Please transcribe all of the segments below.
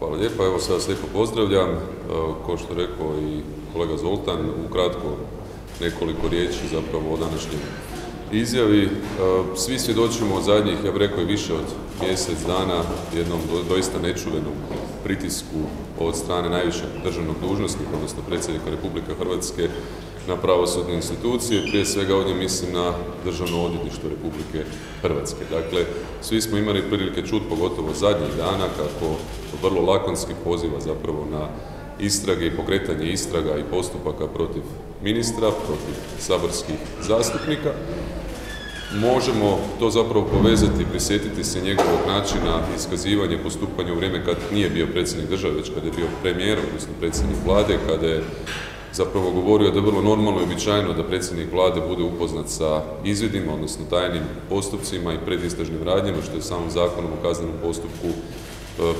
Hvala lijepa, evo sad vas lijepo pozdravljam. E, Kao što rekao i kolega Zoltan, ukratko nekoliko riječi zapravo o današnjem izjavi. E, Svi svjedočimo zadnjih, ja bih rekao i više od mjesec dana, jednom do- doista nečuvenom pritisku od strane najvišeg državnog dužnosnika, odnosno predsjednika Republike Hrvatske na pravosudne institucije, prije svega ovdje mislim na Državno odvjetništvo Republike Hrvatske. Dakle, svi smo imali prilike čuti, pogotovo zadnjih dana, kako vrlo lakonski poziva zapravo na istrage i pokretanje istraga i postupaka protiv ministra, protiv saborskih zastupnika. Možemo to zapravo povezati, prisjetiti se njegovog načina iskazivanja postupanja u vrijeme kad nije bio predsjednik države, već kada je bio premijer, odnosno predsjednik vlade, kada je zapravo govorio da je vrlo normalno i uobičajeno da predsjednik vlade bude upoznat sa izvidima, odnosno tajnim postupcima i predistražnim radnjama, što je samom zakonom o kaznenom postupku e,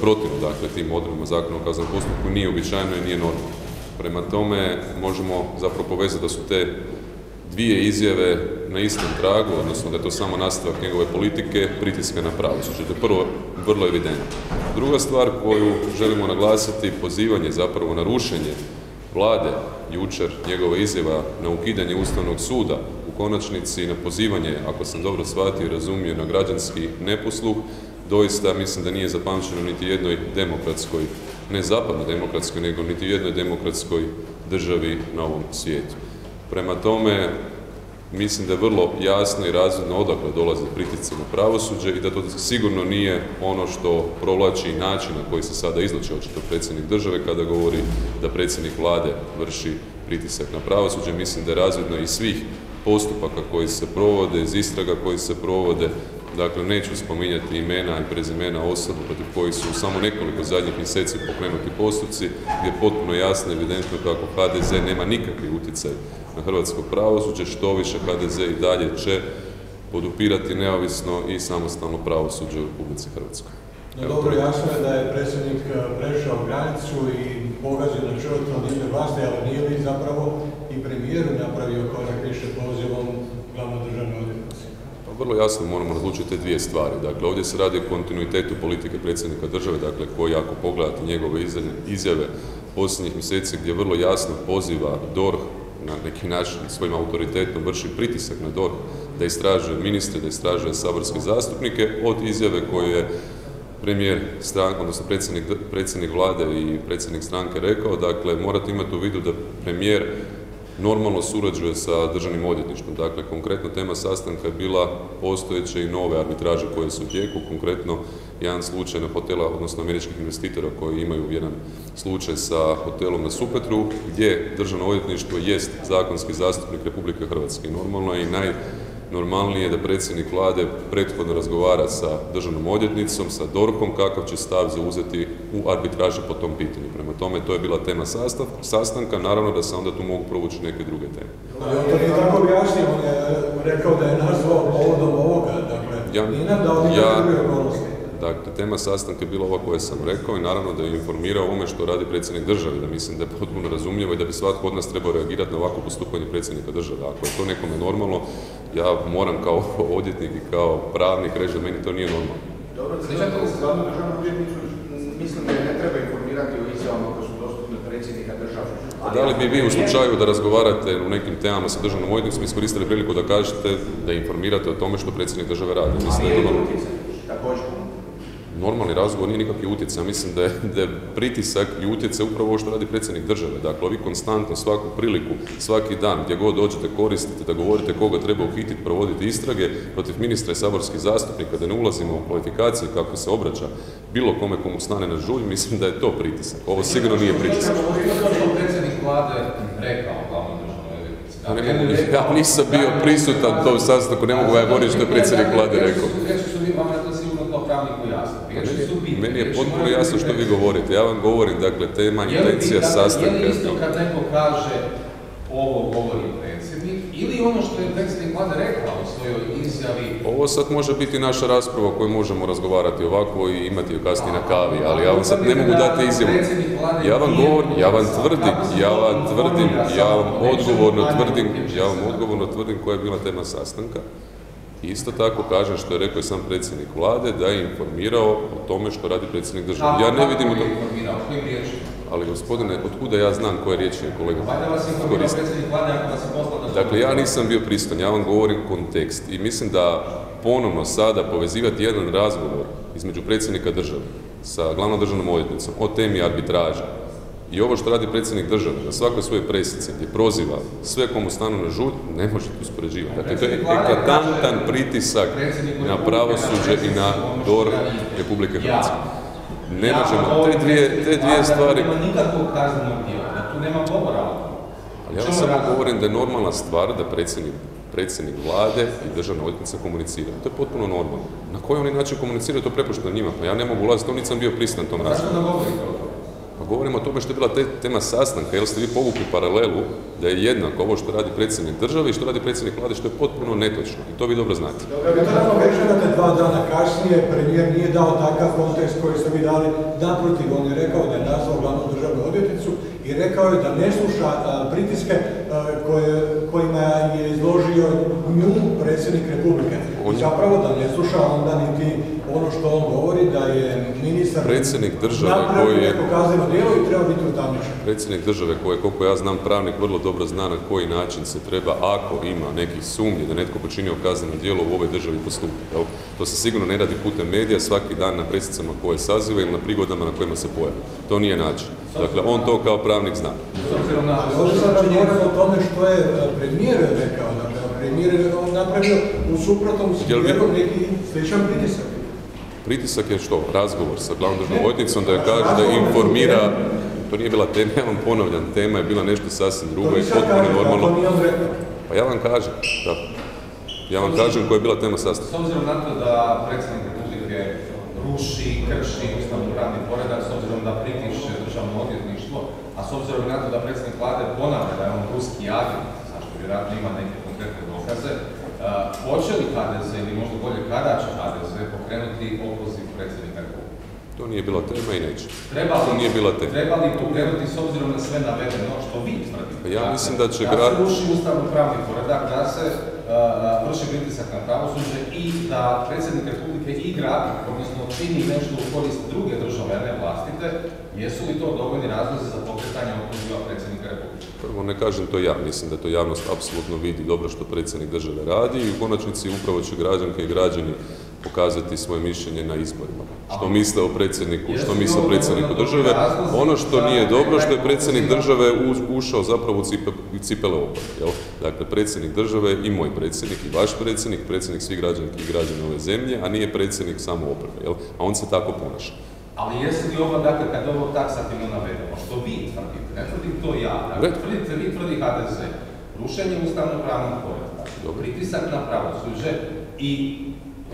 protivno, dakle, tim odredbama zakona o kaznenom postupku nije uobičajeno i nije normalno. Prema tome, možemo zapravo povezati da su te dvije izjave na istom tragu, odnosno da je to samo nastavak njegove politike, pritiska na pravosuđe. To je prvo vrlo evidentno. Druga stvar koju želimo naglasiti, pozivanje zapravo na rušenje vlade jučer, njegova izjava na ukidanje Ustavnog suda, u konačnici na pozivanje, ako sam dobro shvatio i razumio, na građanski neposluh, doista mislim da nije zapamćeno niti jednoj demokratskoj, ne zapadno demokratskoj, nego niti jednoj demokratskoj državi na ovom svijetu. Prema tome, mislim da je vrlo jasno i razvidno odakle dolaze pritisci na pravosuđe i da to sigurno nije ono što provlači i način na koji se sada izlači očito predsjednik države kada govori da predsjednik vlade vrši pritisak na pravosuđe. Mislim da je razvidno iz svih postupaka koji se provode, iz istraga koji se provode, dakle neću spominjati imena i prezimena osoba protiv kojih su samo nekoliko zadnjih mjeseci pokrenuti postupci gdje je potpuno jasno i evidentno kako HDZ nema nikakvi utjecaj na hrvatsko pravosuđe, što više HDZ i dalje će podupirati neovisno i samostalno pravosuđe u Republici Hrvatskoj. No dobro, jasno je da je predsjednik eh, prešao granicu i pogazio na od izme vlasti, ali nije li zapravo i premijer napravio korak više pozivom glavno državne odvjetnice? Pa vrlo jasno moramo razlučiti te dvije stvari. Dakle, ovdje se radi o kontinuitetu politike predsjednika države, dakle, koji ako pogledate njegove izjave- posljednjih mjeseci gdje vrlo jasno poziva DORH na neki način svojim autoritetom vrši pritisak na DORH da istražuje ministre, da istražuje saborske zastupnike od izjave koju je premijer stranke, odnosno predsjednik, predsjednik vlade i predsjednik stranke rekao, dakle morate imati u vidu da premijer normalno surađuje sa državnim odvjetništvom. Dakle, konkretno tema sastanka je bila postojeće i nove arbitraže koje su u tijeku, konkretno jedan slučaj na hotela, odnosno američkih investitora koji imaju jedan slučaj sa hotelom na Supetru, gdje državno odvjetništvo jest zakonski zastupnik Republike Hrvatske. Normalno je i najnormalnije da predsjednik vlade prethodno razgovara sa državnom odvjetnicom, sa DORH-om, kakav će stav zauzeti u arbitraži po tom pitanju. Prema tome, to je bila tema sastav, sastanka, naravno da se onda tu mogu provući neke druge teme. Ali on to nije tako objasnio, on je rekao da je nazvao povodom ovoga, dakle, Ja- nije nam dao nikakve ja- druge okolnosti. Dakle, tema sastanka je bila ova koju sam rekao i naravno da je informirao ovome što radi predsjednik države, da mislim da je potpuno razumljivo i da bi svatko od nas trebao reagirati na ovako postupanje predsjednika države. Ako je to nekome normalno, ja moram kao odvjetnik i kao pravnik reći da meni to nije normalno. Dobro, znači u glavnu državnu odvjetnicu mislim da ne treba informirati o izjavama koje su dostupne predsjednika države. A da li bi vi u slučaju da razgovarate u nekim temama sa državnom odvjetnicom iskoristili priliku da kažete da informirate o tome što predsjednik države radi? Mislim da je to normalno. Također. Normalni razgovor nije nikakvi utjecaj. Mislim da je, da je pritisak i utjecaj upravo ovo što radi predsjednik države. Dakle, vi konstantno svaku priliku, svaki dan, gdje god dođete, koristite da govorite koga treba uhititi, provoditi istrage protiv ministra i saborskih zastupnika, da ne ulazimo u kvalifikacije kako se obraća bilo kome komu stane na žulj, mislim da je to pritisak. Ovo sigurno nije pritisak. Predsjednik vlade rekao? Ja, mogu, ja nisam bio prisutan tom sastanku, ne mogu ja govoriti što je predsjednik vlade rekao. Pravniku jasno. Su bitne, Meni je riječi potpuno jasno što vi govorite. Ja vam govorim, dakle, tema, intencija dakle, sastanka. Je li isto kad neko kaže ovo govori predsjednik ili ono što je predsjednik vlade rekao u svojoj izjavi Ovo sad može biti naša rasprava o kojoj možemo razgovarati ovako i imati ju kasnije na kavi, ali ja vam sad ne mogu dati izjavu. Ja vam govorim, ja vam tvrdim, ja vam tvrdim, ja vam odgovorno tvrdim, ja vam odgovorno tvrdim koja je bila tema sastanka Isto tako kažem što je rekao i sam predsjednik vlade da je informirao o tome što radi predsjednik države. Ja ne vidim riječima? Ali gospodine, otkuda ja znam koje riječi je kolega informirao koristio? da Dakle, ja nisam bio pristojan, ja vam govorim kontekst i mislim da ponovno sada povezivati jedan razgovor između predsjednika države sa glavnom državnom odvjetnicom o temi arbitraže i ovo što radi predsjednik države na svakoj svojoj presici gdje proziva sve komu stanu na žulj, ne možete uspoređivati. Dakle, to je eklatantan pritisak na pravosuđe i na DORH Komunističke Republike. Hrvatske. Ne možemo, te dvije, te dvije stvari, tu Nema ali ja vam samo govorim da je normalna stvar da predsjednik, predsjednik vlade i državna odvjetnica komuniciraju. To je potpuno normalno. Na koji oni način komuniciraju, to prepušteno njima. Pa ja ne mogu ulaziti, to niti sam bio pristan tom razgovoru. Pa govorimo o tome što je bila te, tema sastanka, jer ste vi povukli paralelu da je jednako ovo što radi predsjednik države i što radi predsjednik vlade, što je potpuno netočno. I to vi dobro znate. Trebamo reći da dva dana kasnije premijer nije dao takav kontekst koji ste vi dali. Naprotiv, on je rekao da je nazvao glavnu državnu odvjetnicu i rekao je da ne sluša a, pritiske a, koje, kojima je izložio nju predsjednik Republike. I zapravo da ne sluša onda niti ono što on govori da je ministar Predsjednik države koji je- neko kazneno djelo i treba biti utamničen. Predsjednik države koji je, koliko ja znam, pravnik vrlo dobro zna na koji način se treba, ako ima nekih sumnji da netko počinio kazneno djelo u ovoj državi postupiti. To se sigurno ne radi putem medija svaki dan na presicama koje saziva ili na prigodama na kojima se pojavi. To nije način. Dakle, on to kao pravnik zna. S obzirom na... O tome što je e, premijer rekao, dakle, premijer je on napravio u suprotnom smjeru neki sličan pritisak. Pritisak je što? Razgovor sa glavnom državnom odvjetnicom da je kaže da informira to nije bila tema, ja vam ponavljam, tema je bila nešto sasvim drugo i potpuno normalno. Pa ja vam kažem, da. Ja vam kažem koja je bila tema sastanka. S obzirom na to da predsjednik Republike ruši, krši ustavno pravni poredak, s obzirom da pritišće državno odvjetništvo, a s obzirom na to da predsjednik vlade ponavlja da je on ruski agent, zašto vjerojatno ima neke konkretne dokaze, hoće li HDZ ili možda bolje kada će HDZ pokrenuti opoziv predsjednika Republike? To nije bila tema i neće. Treba To li, nije bila tema. treba li pokrenuti s obzirom na sve navedeno što vi tvrdite? Pa ja Dakle, mislim da će da grad- se ruši ustavno pravni poredak, da se uh, vrši pritisak na pravosuđe i da predsjednik Republike igra, odnosno čini nešto u korist druge države, ne vlastite, jesu li to dovoljni razlozi za pokretanje opoziva predsjednika Republike? Prvo ne kažem to ja, mislim da to javnost apsolutno vidi dobro što predsjednik države radi i u konačnici upravo će građanke i građani pokazati svoje mišljenje na izborima. Što misle o predsjedniku, što misle o predsjedniku države. Ono što nije dobro, što je predsjednik države ušao zapravo u cipe- u cipele oporbe. Dakle, predsjednik države i moj predsjednik i vaš predsjednik, predsjednik svih građanki i građana ove zemlje, a nije predsjednik samo oporbe. Jel? A on se tako ponaša. Ali jesu li ovo, dakle, kad ovo taksativno navedemo, što vi tvrdite, ne tvrdim to ja, dakle, tvrdite vi, tvrdi HDZ, rušenje ustavno-pravnog poredka, pritisak na pravosuđe i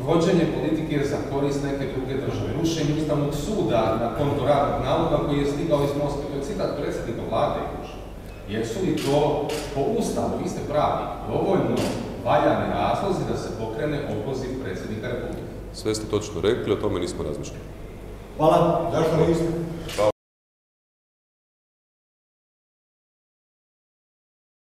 vođenje politike za korist neke druge države, rušenje ustavnog suda na konto radnog naloga koji je stigao iz Moskve, to je citat predsjednika vlade još. Jesu li to po ustavu, vi ste pravi, dovoljno valjani razlozi da se pokrene opoziv predsjednika Republike? Sve ste točno rekli, o tome nismo razmišljali. Hvala. Zašto niste?